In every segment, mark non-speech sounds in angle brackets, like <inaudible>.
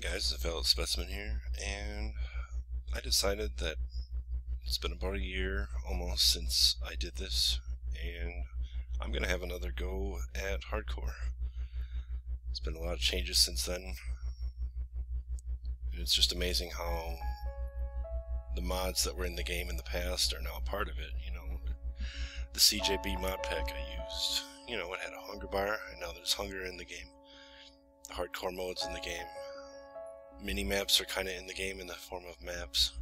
guys, the fellow specimen here, and I decided that it's been about a year almost since I did this, and I'm gonna have another go at hardcore. It's been a lot of changes since then. And it's just amazing how the mods that were in the game in the past are now a part of it. You know, the CJB mod pack I used, you know, it had a hunger bar, and now there's hunger in the game. The hardcore modes in the game mini maps are kind of in the game in the form of maps,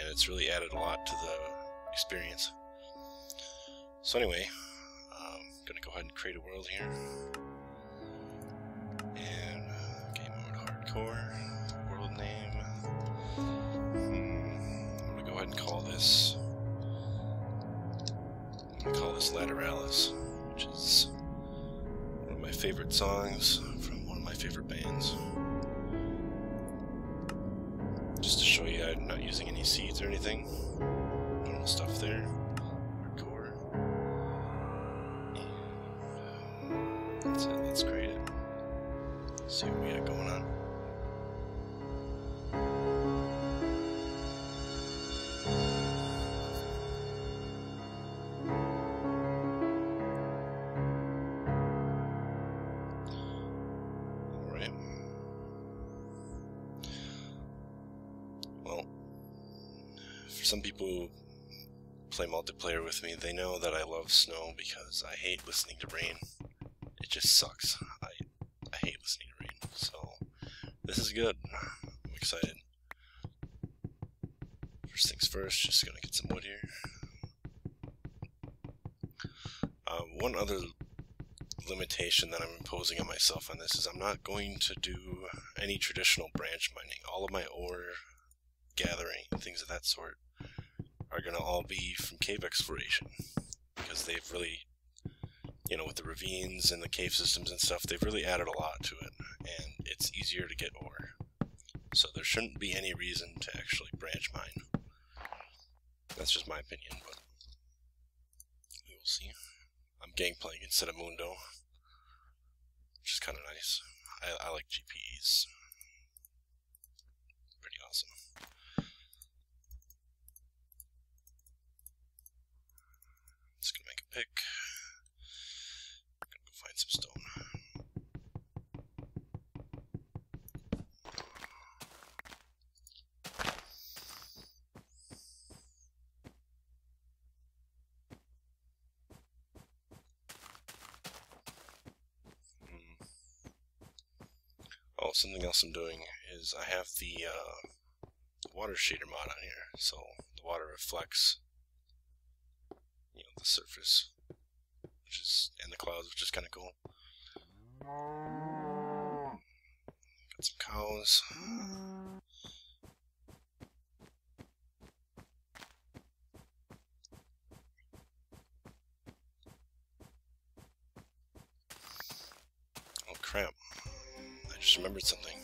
and it's really added a lot to the experience. So anyway, I'm gonna go ahead and create a world here, and uh, game mode hardcore, world name. Hmm, I'm gonna go ahead and call this. I'm gonna call this Lateralus, which is one of my favorite songs from one of my favorite bands show you I'm not using any seeds or anything. Stuff there. Some people play multiplayer with me, they know that I love snow because I hate listening to rain. It just sucks. I I hate listening to rain. So this is good. I'm excited. First things first, just gonna get some wood here. Uh, one other limitation that I'm imposing on myself on this is I'm not going to do any traditional branch mining. All of my ore gathering, things of that sort, are going to all be from cave exploration. Because they've really, you know, with the ravines and the cave systems and stuff, they've really added a lot to it. And it's easier to get ore. So there shouldn't be any reason to actually branch mine. That's just my opinion, but we will see. I'm gangplank instead of Mundo, which is kind of nice. I, I like GPEs. Pretty awesome. Just gonna make a pick. Go find some stone. Hmm. Oh, something else I'm doing is I have the uh, water shader mod on here, so the water reflects, the surface, which is in the clouds, which is kind of cool. Got some cows. Oh crap. I just remembered something.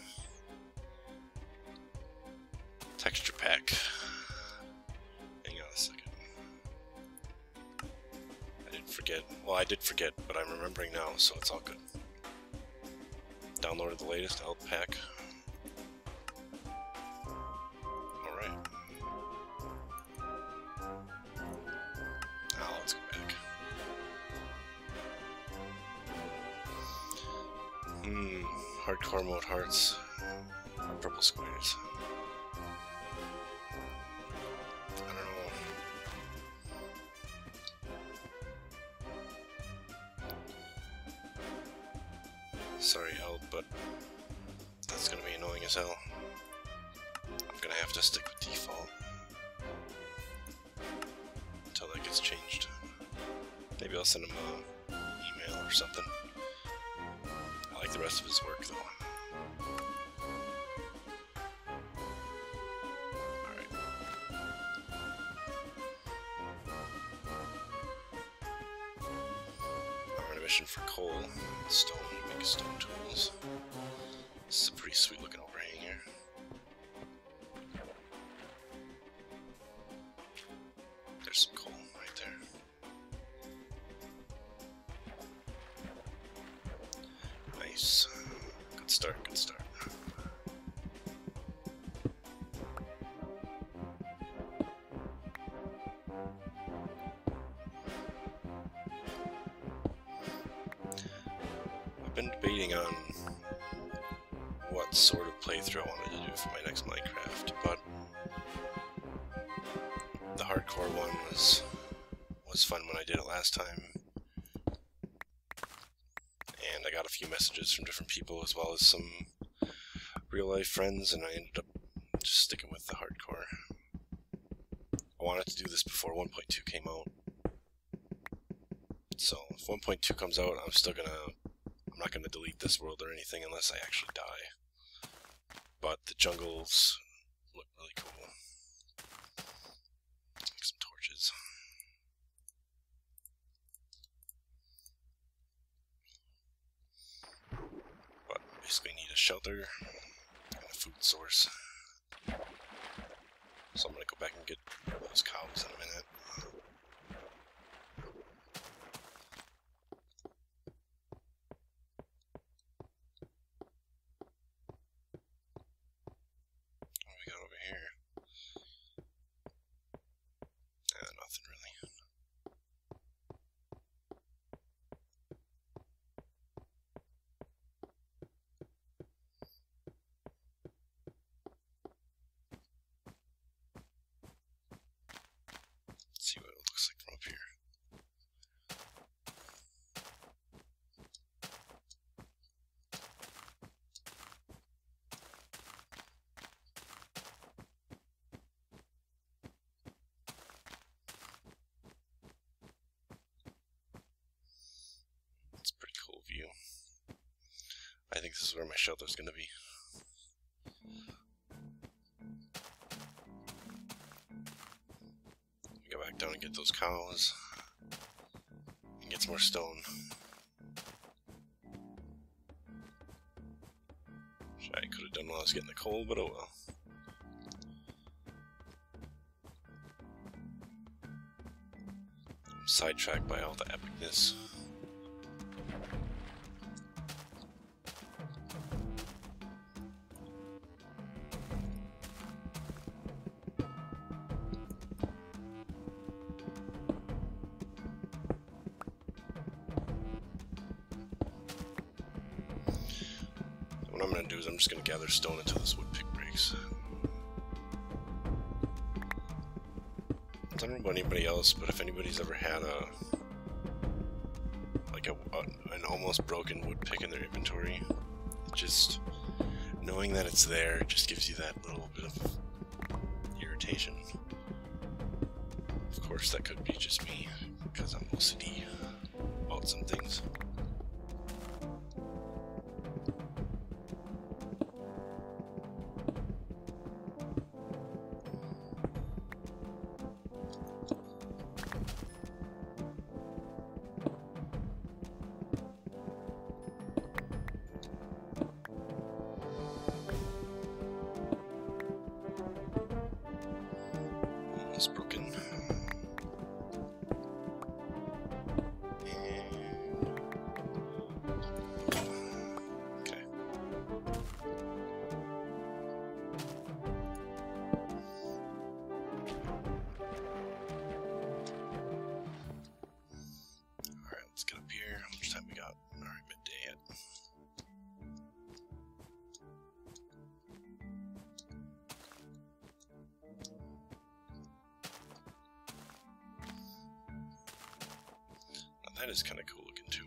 Did forget, but I'm remembering now, so it's all good. Downloaded the latest alt pack. Alright. Now let's go back. Hmm, hardcore mode hearts. Purple squares. Stone, make stone tools. Is a pretty sweet looking overhang friends and I ended up just sticking with the hardcore. I wanted to do this before 1.2 came out. So if 1.2 comes out, I'm still gonna I'm not gonna delete this world or anything unless I actually die. But the jungles look really cool. Make some torches. But basically need a shelter food source. <laughs> So I'm gonna go back and get those cows in a minute. What do we got over here? Uh, nothing really. Let's see what it looks like from up here. View. I think this is where my shelter's gonna be. Go back down and get those cows. And get some more stone. Which I could have done while I was getting the coal, but oh well. I'm sidetracked by all the epicness. What I'm gonna do is I'm just gonna gather stone until this wood pick breaks. I don't know about anybody else, but if anybody's ever had a like a, a an almost broken wood pick in their inventory, just knowing that it's there just gives you that little bit of irritation. Of course, that could be just me because I'm OCD about some things. That is kind of cool looking too.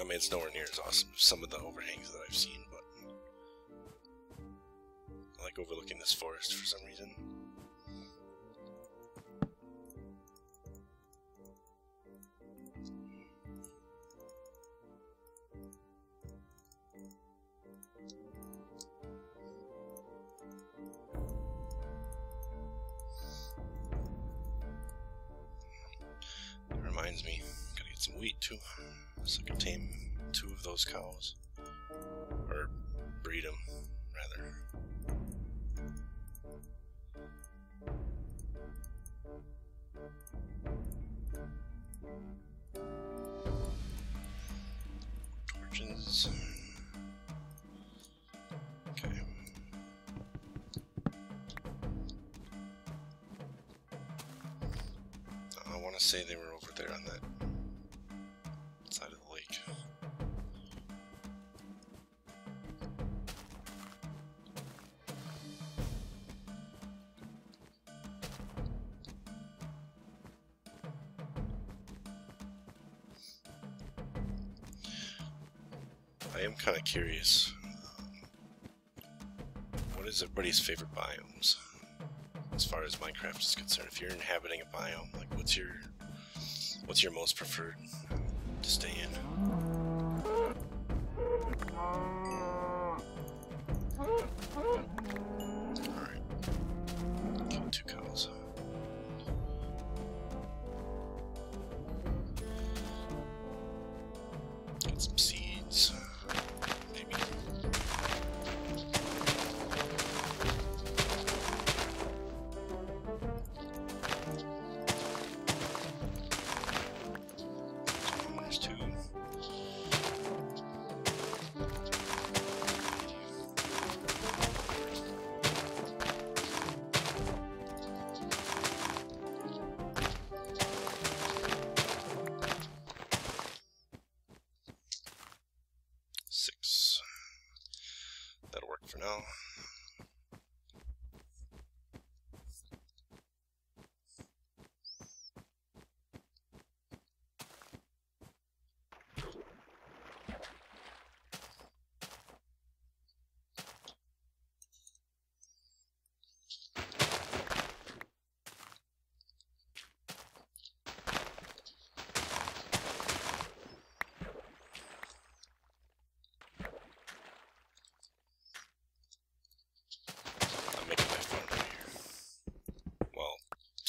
I mean, it's nowhere near as awesome as some of the overhangs that I've seen, but I like overlooking this forest for some reason. Reminds me, gotta get some wheat too, so I can tame two of those cows. Or breed them, I am kind of curious. What is everybody's favorite biomes? As far as Minecraft is concerned, if you're inhabiting a biome, like what's your what's your most preferred to stay in?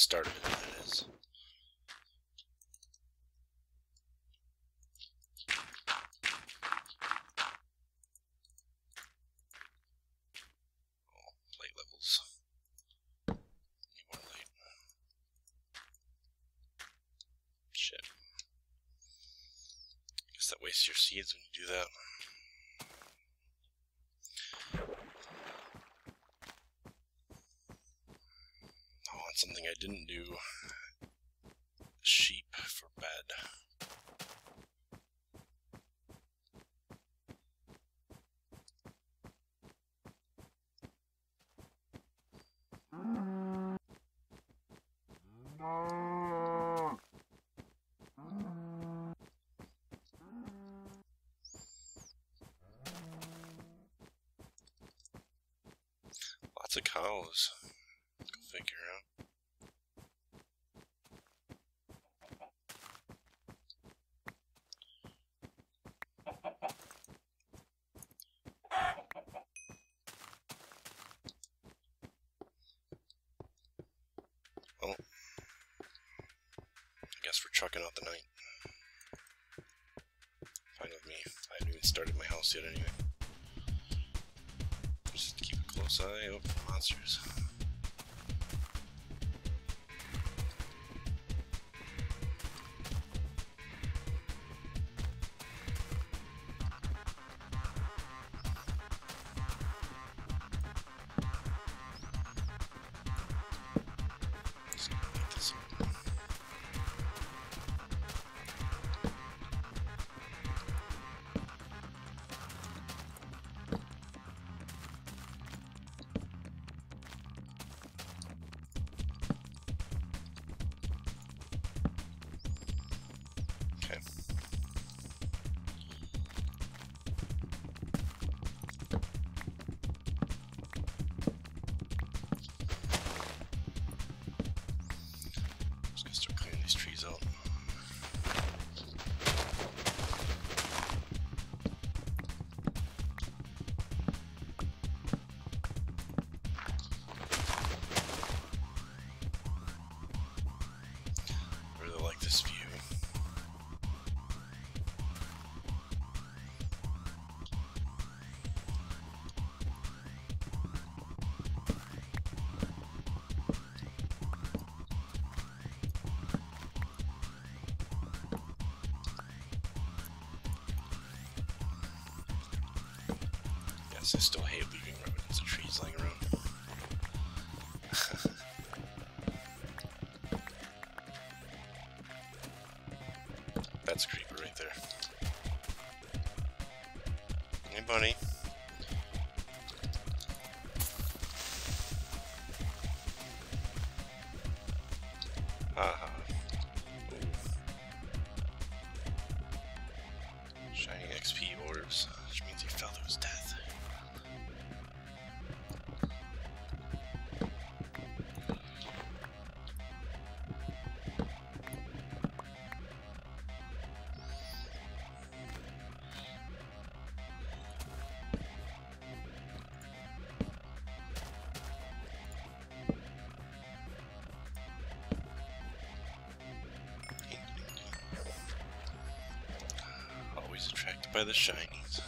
Started it, that is. Oh. Shit. Guess that wastes your seeds when you do that. Oh, and something I didn't do. Sheep for bed. Lots of cows. Go figure out. Well, We're trucking out the night. Fine with me. I haven't even started my house yet anyway. Just keep a close eye out for monsters. Trees I still hate leaving remnants of trees lying around. By the shinies.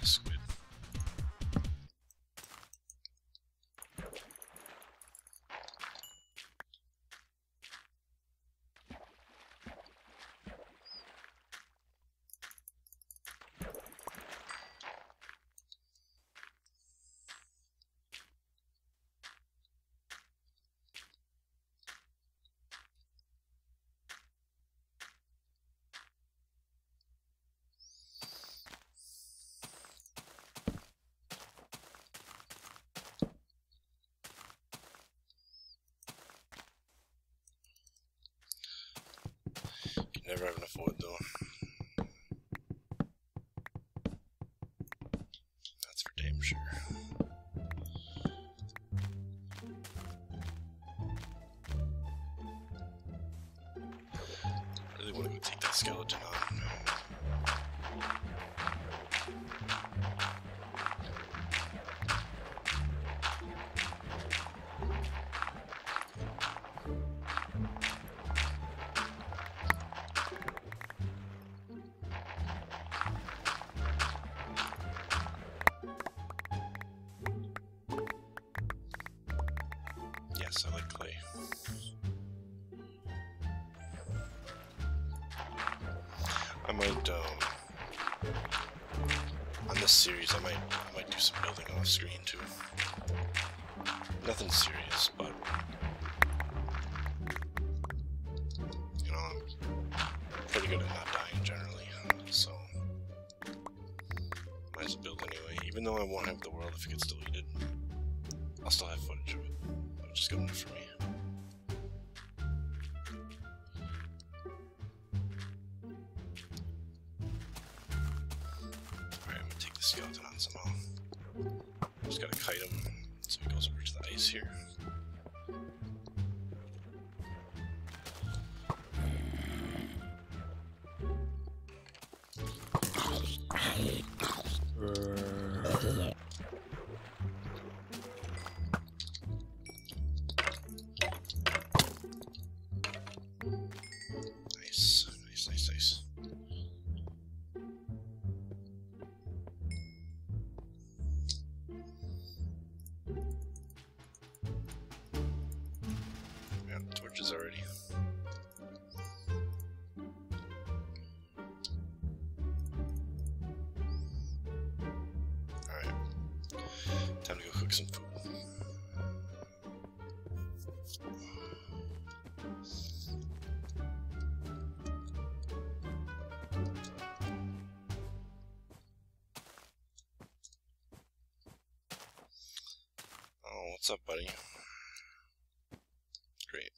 There's never have enough wood though. That's for damn sure. Really want to go take that skeleton on. Might um on this series I might I might do some building off screen too. Nothing serious, but the skeleton on somehow. Just gotta kite him so he goes over to the ice here. What's up, buddy? Great.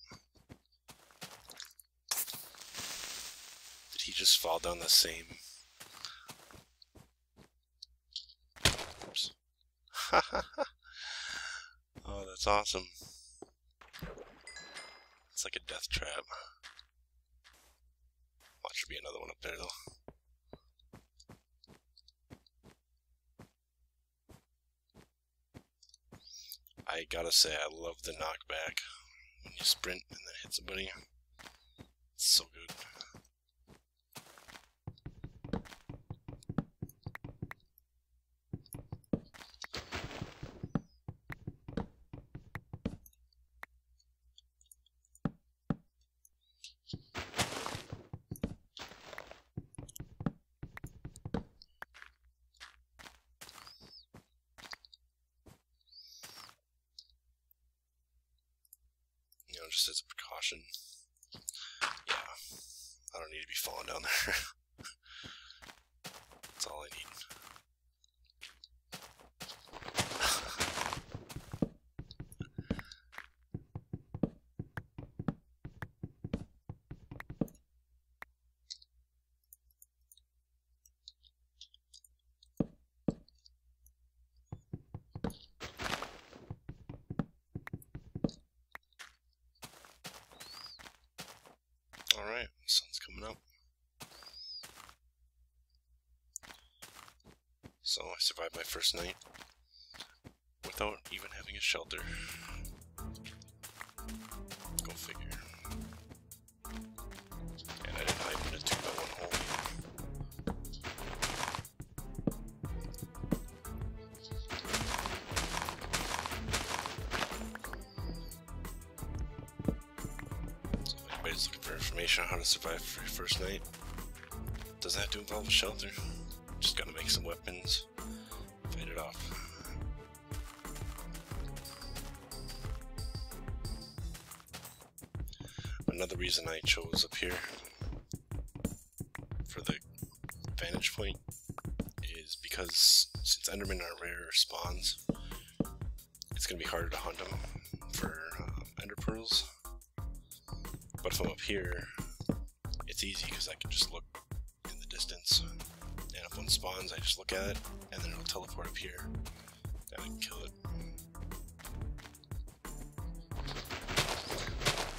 Did he just fall down the same? Oops. <laughs> oh, that's awesome. It's like a death trap. Watch there be another one up there, though. I gotta say, I love the knockback when you sprint and then hit somebody. It's so good. you know, just as a precaution. Yeah, I don't need to be falling down there. <laughs> That's all I need. Alright, sun's coming up. So I survived my first night without even having a shelter. Go figure. And I didn't hide in a 2 by 1 hole. So anybody's looking for information on how to survive for your first night, doesn't have to involve a shelter. Some weapons, fight it off. Another reason I chose up here for the vantage point is because since Endermen are rare spawns, it's gonna be harder to hunt them for um, Ender pearls. But if I'm up here, it's easy because I can just look in the distance. And if one spawns, I just look at it, and then it'll teleport up here. And I can kill it.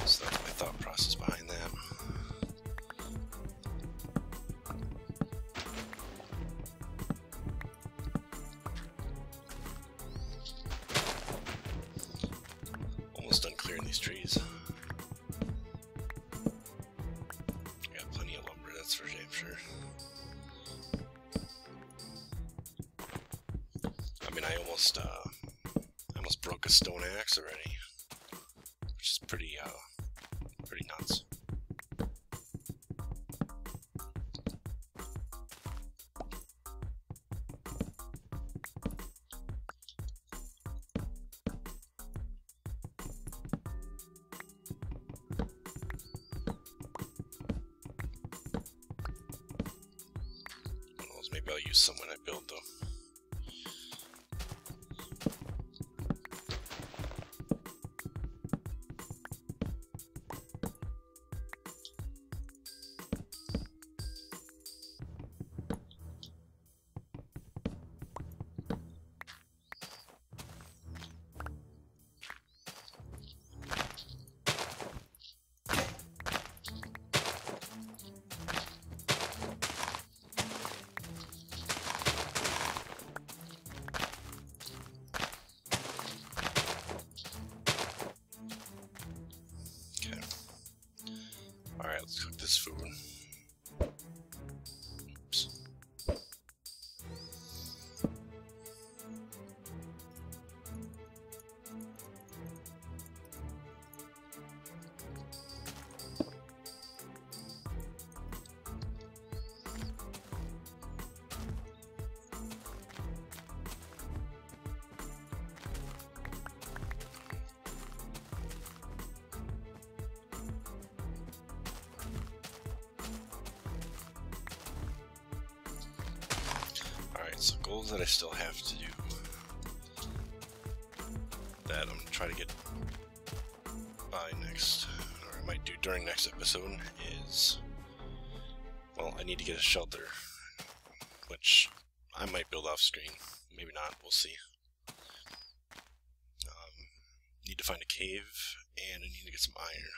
So that's my thought process behind I'll use some when I build though. So goals that I still have to do that I'm gonna try to get by next, or I might do during next episode is, well, I need to get a shelter, which I might build off screen, maybe not, we'll see. need to find a cave, and I need to get some iron,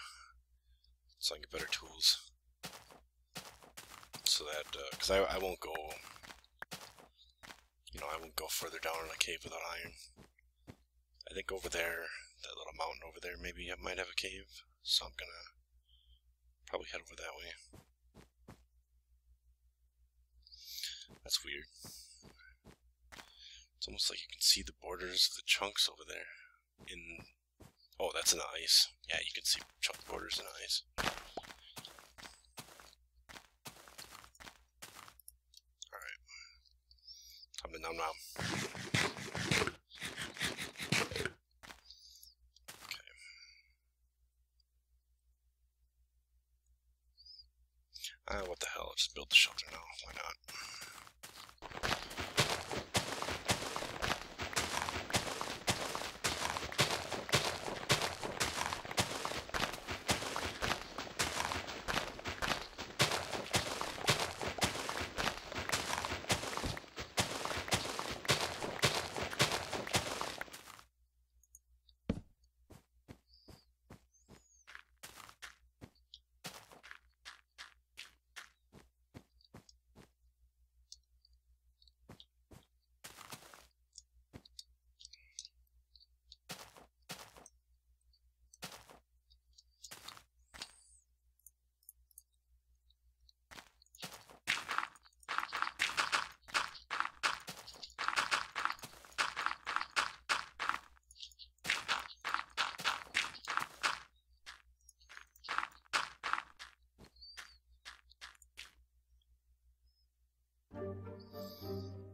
so I can get better tools. So that, because uh, I, I won't go, you know, I won't further down in a cave without iron. I think over there, that little mountain over there, maybe I might have a cave, so I'm gonna probably head over that way. That's weird. It's almost like you can see the borders of the chunks over there. In oh, that's in the ice. Yeah, you can see chunk borders in ice. All right, time to num num. Okay. Ah, what the hell? Just build the shelter now. Why not?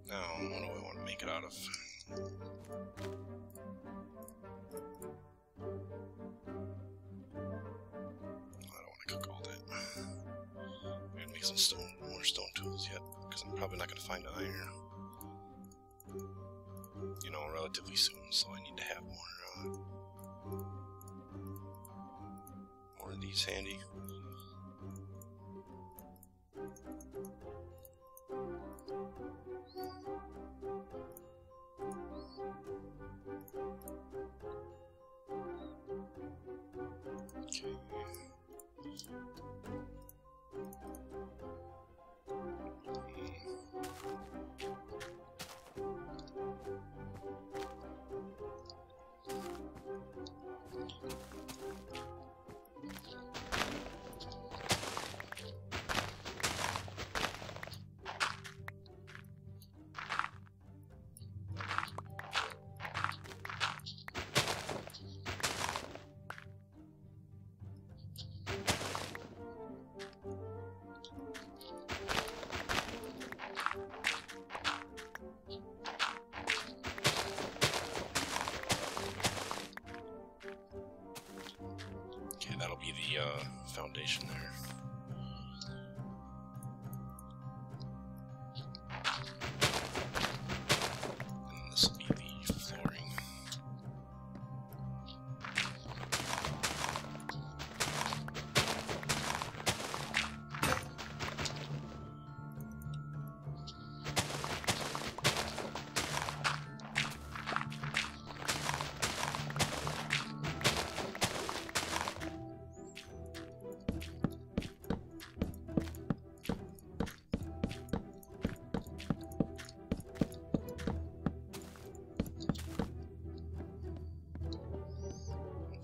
Now, what do I want to make it out of? I don't want to cook all that. I'm gonna make some stone, more stone tools yet, because I'm probably not gonna find iron. You know, relatively soon, so I need to have more, uh, more of these handy. Uh, foundation there.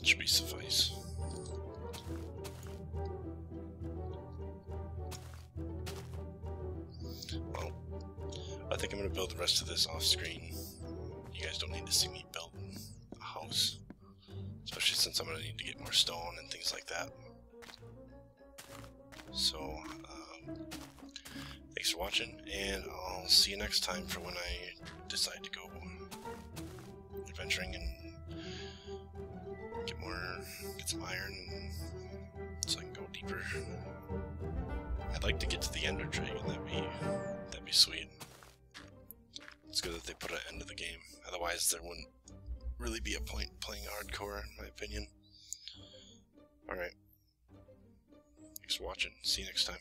Should be suffice. Well, I think I'm gonna build the rest of this off screen. You guys don't need to see me build a house. Especially since I'm gonna need to get more stone and things like that. So, um, thanks for watching, and I'll see you next time for when I decide to go adventuring and some iron, so I can go deeper. I'd like to get to the Ender Dragon. That'd be that'd be sweet. It's good that they put an end to the game. Otherwise, there wouldn't really be a point playing hardcore, in my opinion. All right. Thanks for watching. See you next time.